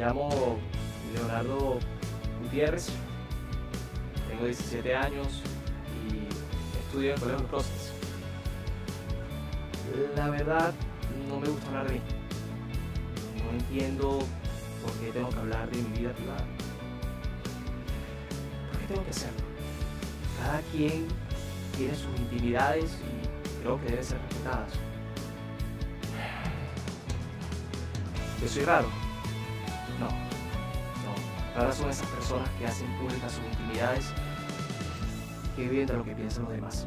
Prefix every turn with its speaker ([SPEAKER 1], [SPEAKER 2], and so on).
[SPEAKER 1] llamo Leonardo Gutiérrez, tengo 17 años y estudio en el Colegio Proces. La verdad, no me gusta hablar de mí. No entiendo por qué tengo que hablar de mi vida privada. ¿Por qué tengo que hacerlo? Cada quien tiene sus intimidades y creo que deben ser respetadas. ¿Yo soy raro? No, no. Raras son esas personas que hacen públicas sus intimidades que viven de lo que piensan los demás.